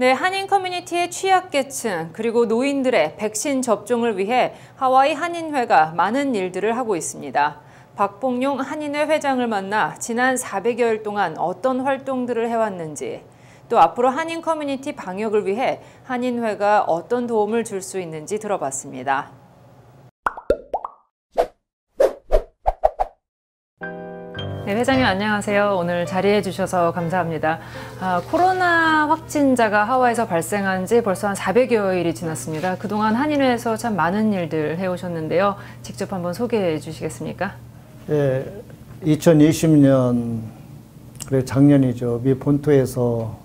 네, 한인 커뮤니티의 취약계층 그리고 노인들의 백신 접종을 위해 하와이 한인회가 많은 일들을 하고 있습니다. 박봉용 한인회 회장을 만나 지난 400여일 동안 어떤 활동들을 해왔는지 또 앞으로 한인 커뮤니티 방역을 위해 한인회가 어떤 도움을 줄 수 있는지 들어봤습니다. 네, 회장님 안녕하세요. 오늘 자리해 주셔서 감사합니다. 아, 코로나 확진자가 하와이에서 발생한 지 벌써 한 400여일이 지났습니다. 그동안 한인회에서 참 많은 일들 해오셨는데요. 직접 한번 소개해 주시겠습니까? 예, 2020년 그래 작년이죠. 미 본토에서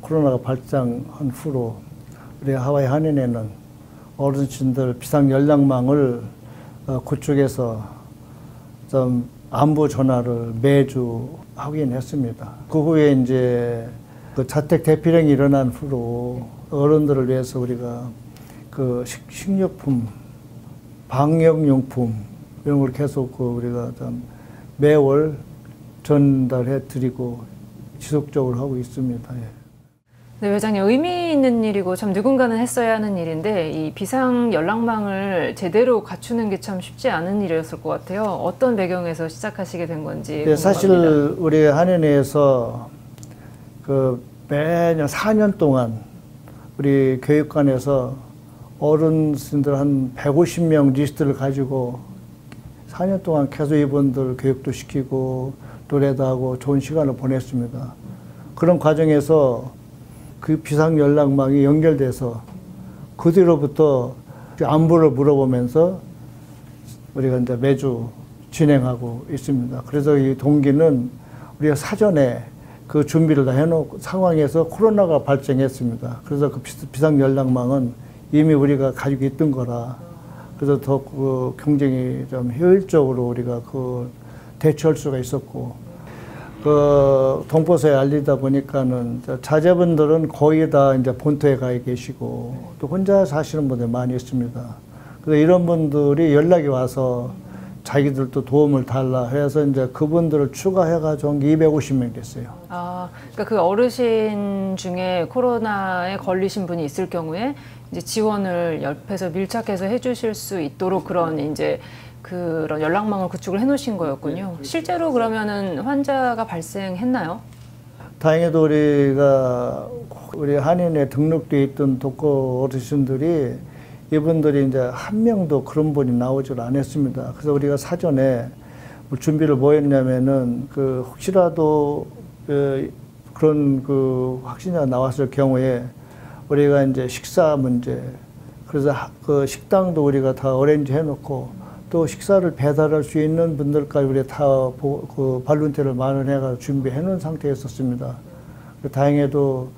코로나가 발생한 후로 우리 하와이 한인회는 어르신들 비상 연락망을 어, 구축해서 좀 안부 전화를 매주 확인했습니다. 그 후에 이제 그 자택 대피령이 일어난 후로 어른들을 위해서 우리가 그 식, 식료품, 방역용품 이런 걸 계속 그 우리가 좀 매월 전달해 드리고 지속적으로 하고 있습니다. 예. 네, 회장님 의미 있는 일이고 참 누군가는 했어야 하는 일인데 이 비상 연락망을 제대로 갖추는 게 참 쉽지 않은 일이었을 것 같아요. 어떤 배경에서 시작하시게 된 건지 네, 사실 우리 한인회에서 그 매년 4년 동안 우리 교육관에서 어른들 한 150명 리스트를 가지고 4년 동안 계속 이분들 교육도 시키고 노래도 하고 좋은 시간을 보냈습니다. 그런 과정에서 그 비상 연락망이 연결돼서 그 뒤로부터 안부를 물어보면서 우리가 이제 매주 진행하고 있습니다. 그래서 이 동기는 우리가 사전에 그 준비를 다 해놓고 상황에서 코로나가 발생했습니다. 그래서 그 비상 연락망은 이미 우리가 가지고 있던 거라. 그래서 더 그 경쟁이 좀 효율적으로 우리가 그 대처할 수가 있었고 그 동포서에 알리다 보니까는 자제분들은 거의 다 이제 본토에 가 계시고 또 혼자 사시는 분들 많이 있습니다. 그래서 이런 분들이 연락이 와서 자기들도 도움을 달라 해서 이제 그분들을 추가해가지고 250명 됐어요. 아, 그러니까 그 어르신 중에 코로나에 걸리신 분이 있을 경우에 이제 지원을 옆에서 밀착해서 해주실 수 있도록 그런 이제 그런 연락망을 구축을 해놓으신 거였군요. 네, 실제로 그러면은 환자가 발생했나요? 다행히도 우리가 우리 한인에 등록돼 있던 독거 어르신들이 이분들이 이제 한 명도 그런 분이 나오질 않았습니다. 그래서 우리가 사전에 뭐 준비를 뭐 했냐면은 그 혹시라도 그 그런 그 확진자 나왔을 경우에 우리가 이제 식사 문제 그래서 그 식당도 우리가 다 어렌지 해놓고 또 식사를 배달할 수 있는 분들까지 우리 다그 발룬테를 마련해가 준비해 놓은 상태였었습니다. 다행히도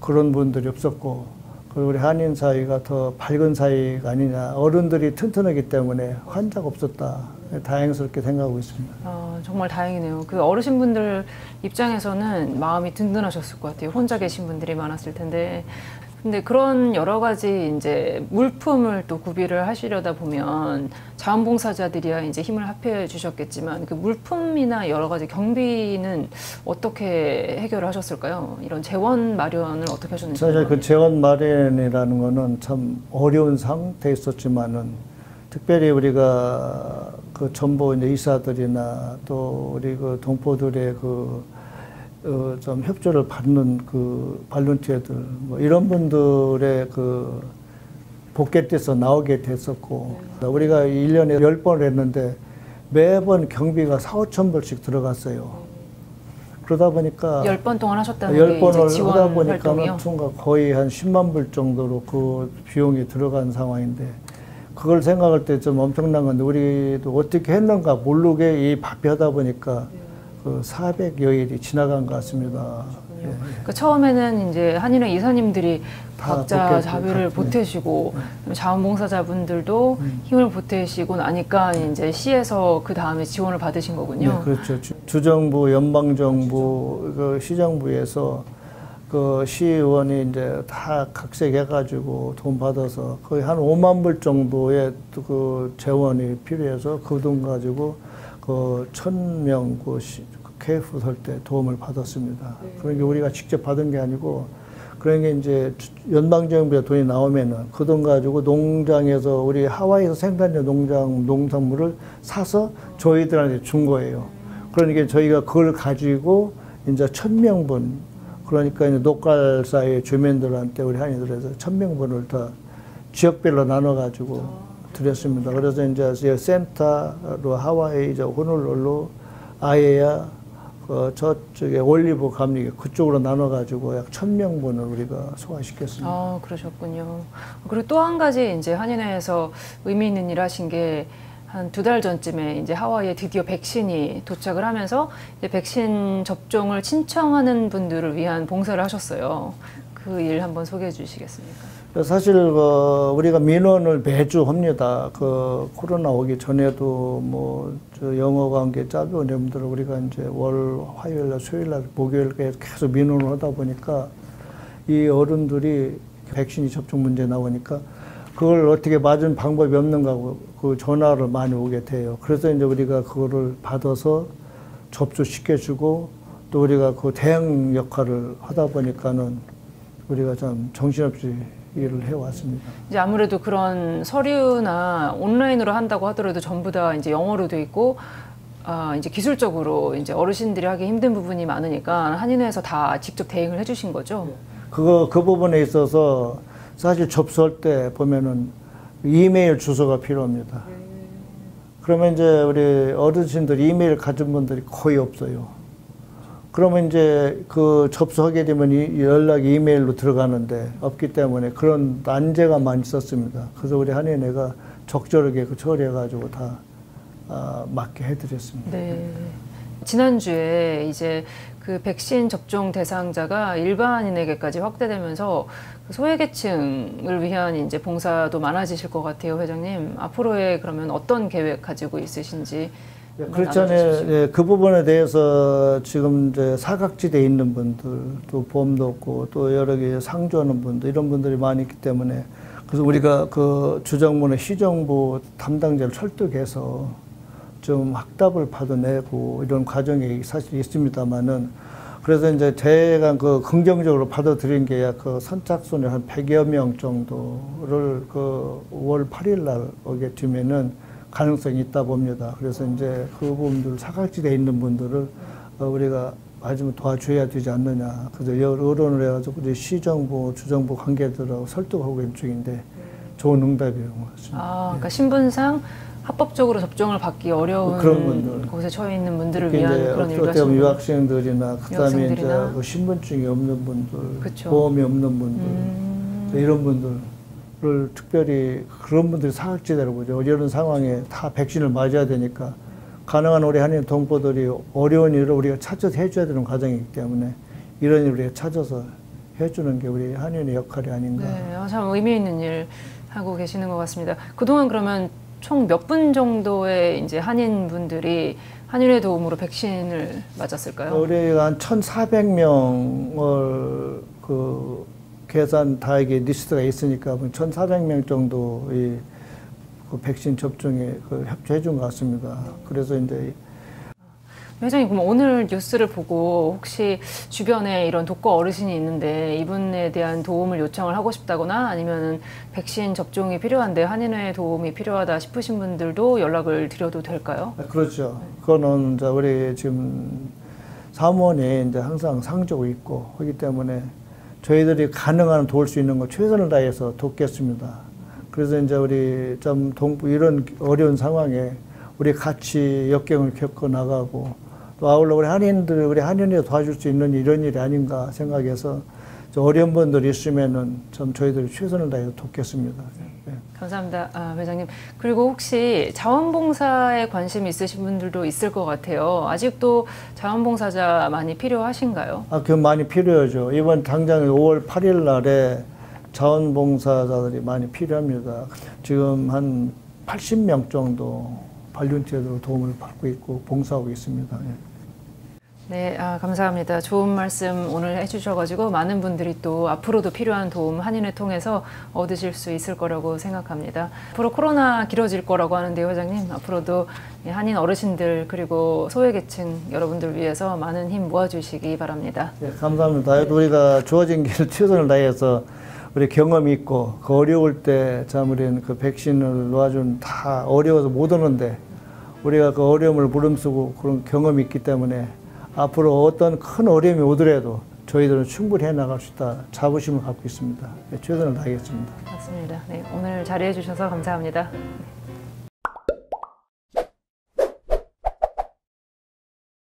그런 분들이 없었고 그리고 우리 한인 사회가 더 밝은 사회가 아니냐 어른들이 튼튼하기 때문에 환자가 없었다 다행스럽게 생각하고 있습니다. 아, 정말 다행이네요. 그 어르신분들 입장에서는 마음이 든든하셨을 것 같아요. 혼자 계신 분들이 많았을 텐데 근데 그런 여러 가지 이제 물품을 또 구비를 하시려다 보면 자원봉사자들이야 이제 힘을 합해 주셨겠지만 그 물품이나 여러 가지 경비는 어떻게 해결을 하셨을까요? 이런 재원 마련을 어떻게 하셨는지. 사실 그 재원 마련이라는 거는 참 어려운 상태에 있었지만은 특별히 우리가 그 전부 이제 이사들이나 또 우리 그 동포들의 그 어, 좀 협조를 받는 그 발론티어들 뭐 이런 분들의 그 복귀돼서 나오게 됐었고 네. 우리가 1년에 10번을 했는데 매번 경비가 4, 5천 불씩 들어갔어요. 그러다 보니까 10번 동안 하셨다는 10번을 하다 보니까는 순간 거의 한 10만 불 정도로 그 비용이 들어간 상황인데 그걸 생각할 때 좀 엄청난 건데 우리도 어떻게 했는가 모르게 이 바삐 하다 보니까 네. 그 400여일이 지나간 것 같습니다. 예. 그러니까 처음에는 이제 한인회 이사님들이 각자 자비를 네. 보태시고 네. 자원봉사자분들도 음. 힘을 보태시고 나니까 이제 시에서 그 다음에 지원을 받으신 거군요. 네, 그렇죠. 주, 정부 연방정부, 그 시정부에서 그 시의원이 이제 다 각색해가지고 돈 받아서 거의 한 5만 불 정도의 그 재원이 필요해서 그 돈 가지고 그 천명 그 KF 설때 도움을 받았습니다. 네. 그러니까 우리가 직접 받은 게 아니고 그런 게 이제 주- 연방정부에 돈이 나오면은 그 돈 가지고 농장에서 우리 하와이에서 생산된 농장 농산물을 사서 저희들한테 준 거예요. 그러니까 저희가 그걸 가지고 이제 천 명분 그러니까 이제 녹갈사의 주민들한테 우리 한인들에서 천 명분을 다 지역별로 나눠 가지고 드렸습니다. 그래서 이제 이 센터로 하와이 이제 호놀룰루 아예야 그 저쪽에 올리브 감리 그쪽으로 나눠 가지고 약 천 명분을 우리가 소화시켰습니다. 아, 그러셨군요. 그리고 또 한 가지 이제 한인회에서 의미 있는 일 하신 게 한 두 달 전쯤에 이제 하와이에 드디어 백신이 도착을 하면서 이제 백신 접종을 신청하는 분들을 위한 봉사를 하셨어요. 그 일 한번 소개해 주시겠습니까? 사실 그 우리가 민원을 매주 합니다. 그 코로나 오기 전에도 뭐저 영어 관계 어려움들을 우리가 이제 월 화요일 날 수요일 날 목요일까지 계속 민원을 하다 보니까 이 어른들이 백신이 접종 문제 나오니까 그걸 어떻게 맞은 방법이 없는가 그 전화를 많이 오게 돼요. 그래서 이제 우리가 그거를 받아서 접수시켜주고 또 우리가 그 대응 역할을 하다 보니까는 우리가 참 정신없이 일을 해왔습니다. 이제 아무래도 그런 서류나 온라인으로 한다고 하더라도 전부 다 이제 영어로 돼 있고 아, 이제 기술적으로 이제 어르신들이 하기 힘든 부분이 많으니까 한인회에서 다 직접 대응을 해주신 거죠. 그거 그 부분에 있어서 사실 접수할 때 보면은 이메일 주소가 필요합니다. 그러면 이제 우리 어르신들 이메일 가진 분들이 거의 없어요. 그러면 이제 그 접수하게 되면 이 연락이 이메일로 들어가는데 없기 때문에 그런 난제가 많이 있었습니다. 그래서 우리 한인회가 적절하게 그 처리해가지고 다 아, 맞게 해드렸습니다. 네. 지난주에 이제 그 백신 접종 대상자가 일반인에게까지 확대되면서 그 소외계층을 위한 이제 봉사도 많아지실 것 같아요, 회장님. 앞으로의 그러면 어떤 계획 가지고 있으신지 그렇잖아요. 나눠주십시오. 예, 그 부분에 대해서 지금 이제 사각지대에 있는 분들, 또 보험도 없고 또 여러 개 상주하는 분들 이런 분들이 많이 있기 때문에 그래서 우리가 그 주정부나 시정부 담당자를 설득해서 좀 확답을 받아내고 이런 과정이 사실 있습니다만은 그래서 이제 제가 그 긍정적으로 받아들인 게 약 그 선착순이 한 100여 명 정도를 그 5월 8일 날 오게 되면은 가능성이 있다 봅니다. 그래서 이제 그 부분들 사각지대에 있는 분들을 어, 우리가 마지막 도와줘야 되지 않느냐. 그래서 의논을 해가지고 우리 시정부, 주정부 관계들하고 설득하고 있는 중인데 좋은 응답이온 것 같습니다. 아, 그러니까 신분상 합법적으로 접종을 받기 어려운 그런 분들. 곳에 처해 있는 분들을 위한 그런 일도 거예요. 유학생들이나 그다음에 이제. 그 신분증이 없는 분들, 그쵸. 보험이 없는 분들 음, 이런 분들 을 특별히 그런 분들이 사각지대로 보죠. 이런 상황에 다 백신을 맞아야 되니까 가능한 우리 한인 동포들이 어려운 일을 우리가 찾아서 해줘야 되는 과정이기 때문에 이런 일을 우리가 찾아서 해주는 게 우리 한인의 역할이 아닌가. 네, 아, 참 의미 있는 일 하고 계시는 것 같습니다. 그동안 그러면 총 몇 분 정도의 이제 한인 분들이 한인의 도움으로 백신을 맞았을까요? 우리가 한 1,400명을 그 계산 다에게 리스트가 있으니까 1,400명 정도의 그 백신 접종에 그 협조해 준 것 같습니다. 그래서 이제 회장님 그럼 오늘 뉴스를 보고 혹시 주변에 이런 독거 어르신이 있는데 이분에 대한 도움을 요청을 하고 싶다거나 아니면은 백신 접종이 필요한데 한인회 도움이 필요하다 싶으신 분들도 연락을 드려도 될까요? 그렇죠. 그거는 우리 지금 사무원이 이제 항상 상주고 있고 하기 때문에 저희들이 가능한 도울 수 있는 거 최선을 다해서 돕겠습니다. 그래서 이제 우리 좀 동부 이런 어려운 상황에 우리 같이 역경을 겪어 나가고 또 아울러 우리 한인들 우리 한인에 도와줄 수 있는 이런 일이 아닌가 생각해서 저 어려운 분들 있으면은 좀 저희들이 최선을 다해서 돕겠습니다. 네. 감사합니다, 아, 회장님. 그리고 혹시 자원봉사에 관심 있으신 분들도 있을 것 같아요. 아직도 자원봉사자 많이 필요하신가요? 아, 그 많이 필요하죠. 이번 당장 5월 8일 날에 자원봉사자들이 많이 필요합니다. 지금 한 80명 정도 발륜티어로 도움을 받고 있고 봉사하고 있습니다. 예. 네, 아, 감사합니다. 좋은 말씀 오늘 해주셔가지고 많은 분들이 또 앞으로도 필요한 도움 한인을 통해서 얻으실 수 있을 거라고 생각합니다. 앞으로 코로나 길어질 거라고 하는데 회장님 앞으로도 이 한인 어르신들 그리고 소외계층 여러분들 위해서 많은 힘 모아주시기 바랍니다. 예, 감사합니다. 우리가 주어진 길 최선을 다해서 우리 경험이 있고 그 어려울 때 참 우리는 그 백신을 놓아준 다 어려워서 못 오는데 우리가 그 어려움을 무릅쓰고 그런 경험이 있기 때문에 앞으로 어떤 큰 어려움이 오더라도 저희들은 충분히 해나갈 수 있다 자부심을 갖고 있습니다. 예, 최선을 다하겠습니다. 맞습니다. 네, 오늘 자리해 주셔서 감사합니다.